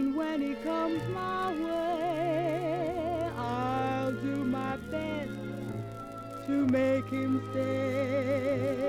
And when he comes my way, I'll do my best to make him stay.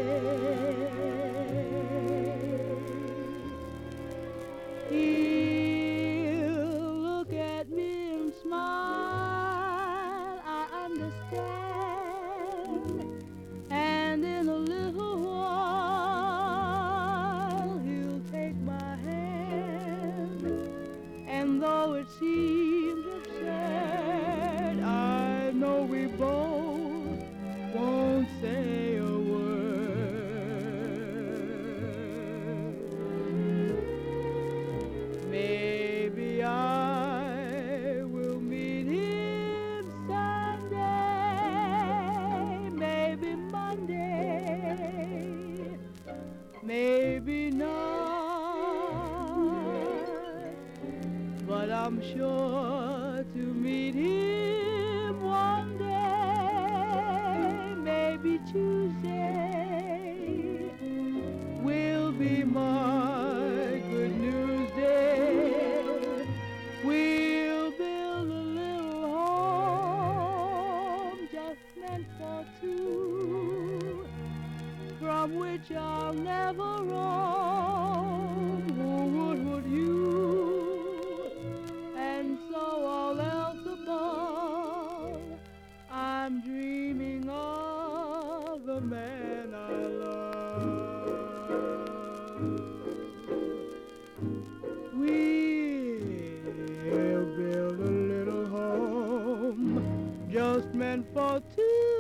Say a word. Maybe I will meet him Sunday, maybe Monday, maybe not. But I'm sure to meet him be my good news day. We'll build a little home just meant for two, from which I'll never roam. Who would, would you? And so all else above, I'm dreaming of the man postman for two.